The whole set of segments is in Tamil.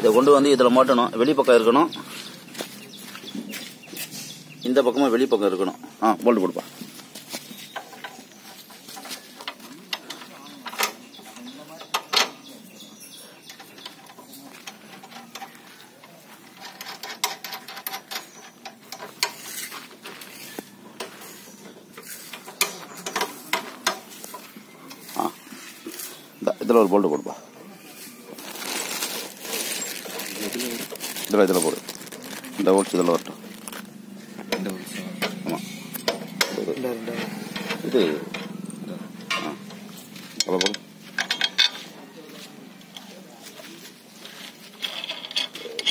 இதை கொண்டு வந்து இதில் மாட்டணும். வெளிப்பக்கம் இருக்கணும். இந்த பக்கமாக வெளிப்பக்கம் இருக்கணும். ஆ போல்டு கொடுப்பா. ஆ இதில் ஒரு போல்டு கொடுப்பா. இதில் இதில் போடு. இந்த ஓட்ஸ் இதில் வரட்டும். ஆமாம் இது ஆ. அதில் போடு.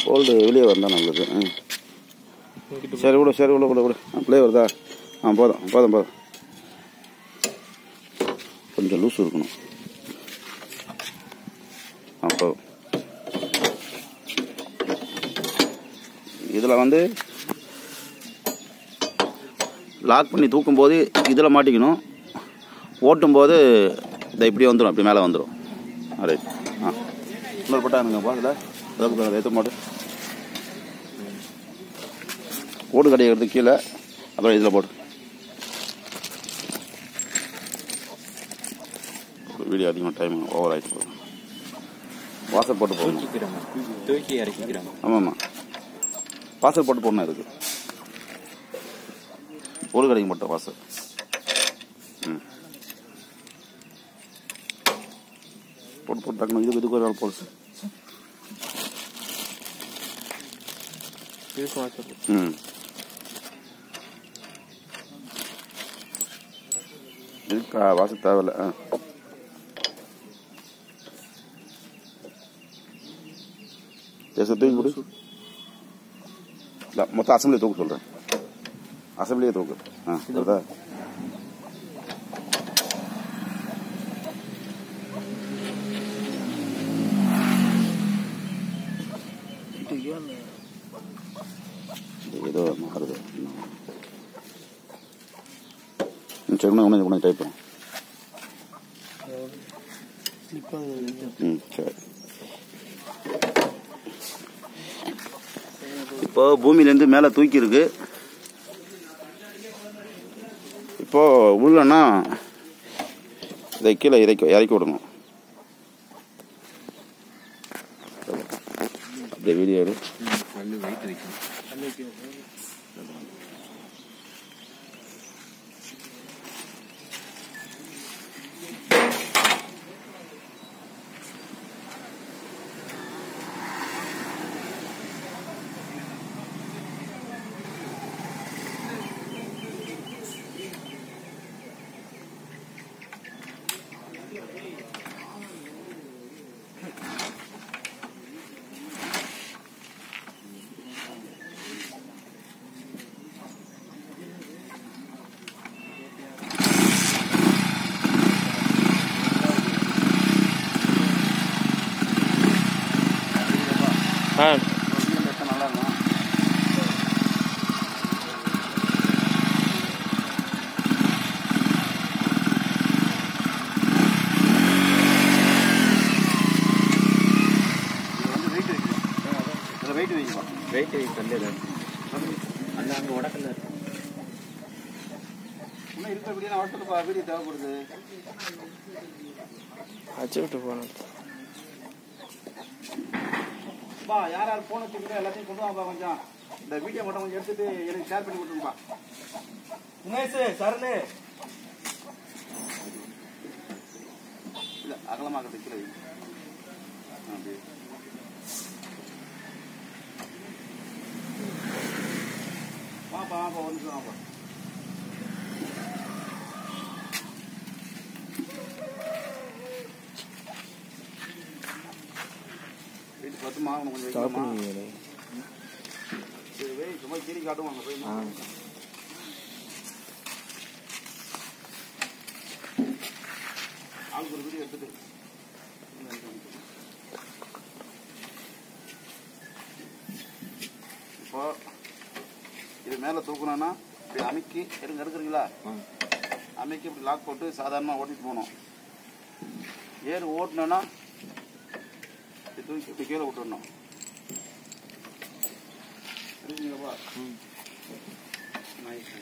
போல்டு வெளியே வந்தால் நல்லது. ம் சரி விடு சரி விடு விடு விடு. ஆ பிள்ளை வருதா? ஆ போதும் போதும் போதும். கொஞ்சம் லூஸ் இருக்கணும். ஆ போதும். இதில் வந்து லாக் பண்ணி தூக்கும்போது இதில் மாட்டிக்கணும். ஓட்டும்போது இதை இப்படி வந்துடும் இப்படி மேலே வந்துடும் ரைட் ஆ. இன்னொரு பட்டானுங்கப்பா இதில். அதாவது ஏற்ற மாட்டு. ஓடு கிடைக்கிறது கீழே அப்புறம் இதில் போடு. வீடியோ அதிகமாக டைம் ஓவர் ஆகிட்டு போகும் வாசல் போட்டு போகணும். தூக்கிக்கிறாங்க தூக்கி இறக்கிக்கிறாங்க ஆமாம் ஆமாம். வாசல் போட்டு போடணும் இருக்கு ஒரு கடைக்கு மட்டும் வாசல் ம். போட்டு போட்டு டக்குனு இதுக்கு இதுக்கு ஒரு நாள் போல் சார் ம். இதுக்கா வாசல் தேவையில்ல. ஆ. பேச இல்லை மொத்தம் அசம்பிளி தூக்க சொல்கிறேன் அசம்பிளியே தூக்கு ஆ இது ஏதோ மாறுது சரி உனக்கு உனக்கு டைப் பண்ணு ம் சரி. இப்போ பூமியிலேருந்து மேலே தூக்கியிருக்கு. இப்போ உள்ளனா இதை கீழே இறக்கி இறக்கி விடணும். அப்படியே வீடியோ எடு கல்லு வெயிட் வைக்கணும் ஆ நல்லா இருக்கும் வெயிட் வைக்கலாம் வெயிட் கல்லு ஏதாவது அந்த அங்கே உடக்கல்ல இருக்கு. இன்னும் இருக்கிறபடியே வருஷத்துக்கு வீடியோ தேவைப்படுது. அச்சு விட்டு போனோம் பா யார் யார் போன் வச்சுக்கிட்டு எல்லாத்தையும் கொண்டு வாப்பா கொஞ்சம். இந்த வீடியோ மட்டும் கொஞ்சம் எடுத்துட்டு எனக்கு ஷேர் பண்ணி கொடுத்துருப்பா உமேஷ் சரணு இல்ல. ஆ, அப்படியே. வாப்பா ஒரு நிமிஷம் வாப்பா வீட்டு பத்துமா உனக்கு கொஞ்சம்? சரி சும்மா கீரி காட்டுவாங்க போய் ஆளுக்கு ஒரு வீடியோ எடுத்துட்டு. தூக்கணும்னா இப்படி அமைக்கி எடுங்க எடுக்கிறீங்களா அமைக்கி இப்படி லாக் போட்டு சாதாரணமாக ஓட்டிட்டு போகணும். ஏர் ஓட்டினோன்னா இப்படி தூக்கி இப்படி கீழே விட்டுடணும் இருக்குங்கப்பா நைஸ்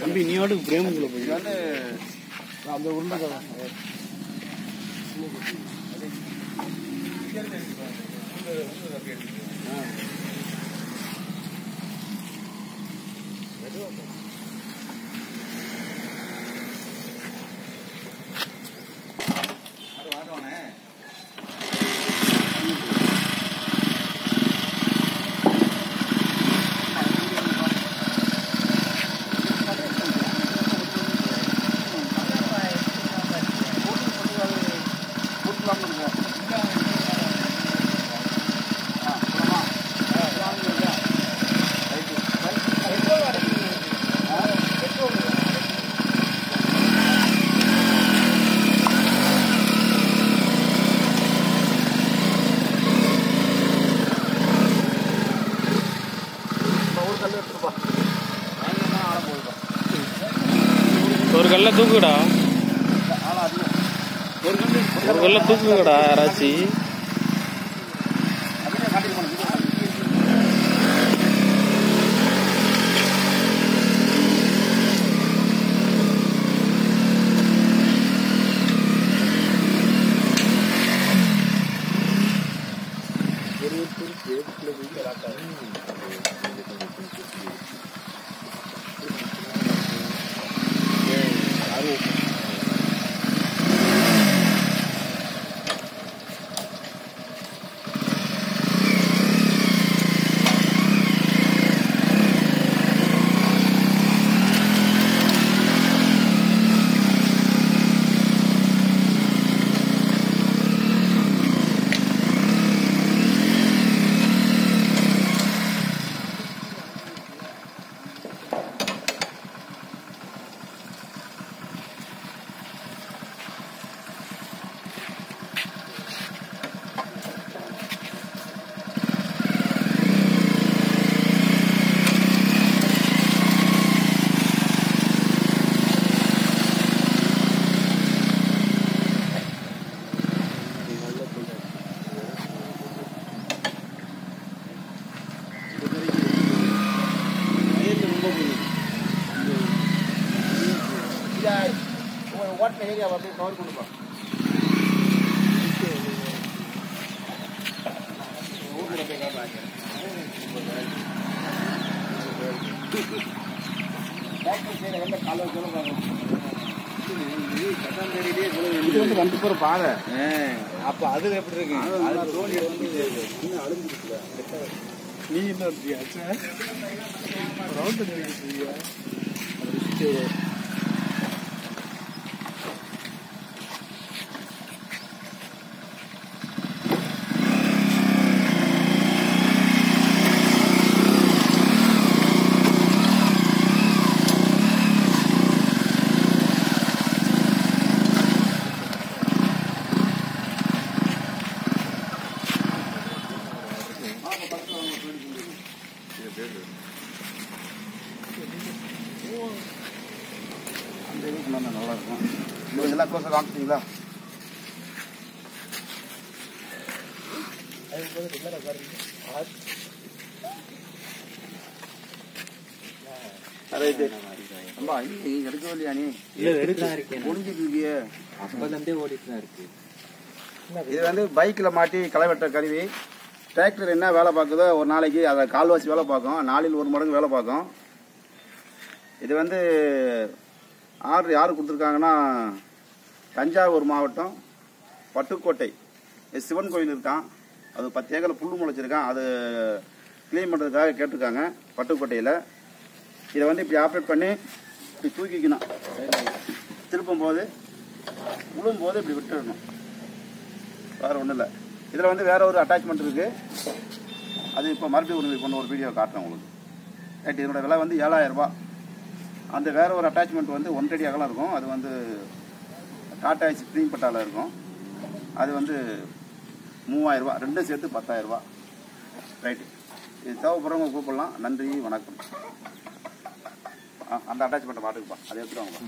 தம்பி நீ வாட்டுக்கு பிரேமுக்குள்ள போய். அந்த உருண்டை ஒரு கல்ல தூக்குடா ஒரு கல்ல தூக்குங்கடா யாராச்சும் ஓட்டின ஏரியா அப்படியே கவர் பண்ணுப்பா இது வந்து ரெண்டு பாதை அப்ப அது எப்படி இருக்கு நீ என்ன ரவுண்ட் அந்த இதுக்கு நல்லா நல்லா இருக்கும். இது எல்லாம் கோசம் காமிச்சிங்களா இது. வந்து பைக்கில் மாட்டி களை வெட்ட கருவி. டிராக்டர் என்ன வேலை பார்க்குதோ ஒரு நாளைக்கு அதை கால்வாசி வேலை பார்க்கும். நாளில் ஒரு மடங்கு வேலை பார்க்கும். இது வந்து ஆர்டர் யார் கொடுத்துருக்காங்கன்னா தஞ்சாவூர் மாவட்டம் பட்டுக்கோட்டை. சிவன் கோயில் இருக்கான். அது பத்து ஏக்கரில் புல் முளைச்சிருக்கான். அது க்ளீன் பண்ணுறதுக்காக கேட்டிருக்காங்க பட்டுக்கோட்டையில். இதை வந்து இப்படி ஆப்ரேட் பண்ணி இப்படி தூக்கிக்கணும். திருப்பும் போது உழும் போது இப்படி விட்டுடணும். வேறு ஒன்றும் இல்லை. இதில் வந்து வேறு ஒரு அட்டாச்மெண்ட் இருக்குது அது இப்போ மறுபடியும் ஒரு கொண்டு ஒரு வீடியோ காட்டுறேன் உங்களுக்கு. ரைட் இதனோட விலை வந்து ஏழாயிரம் ரூபா அந்த வேற ஒரு அட்டாச்மெண்ட் வந்து ஒன்றடி அகலம் இருக்கும். அது வந்து டாடா ஸ்ப்ரிங் பட்டாவில் இருக்கும். அது வந்து மூவாயிரரூபா ரெண்டும் சேர்த்து பத்தாயிரரூபா ரைட்டு இது தேவைப்படுறவங்க கூப்பிடலாம். நன்றி வணக்கம். ஆ, அந்த அட்டாச்மெண்ட்டை மாட்டுக்குப்பா அதை எடுத்துட்டு வாங்கப்பா.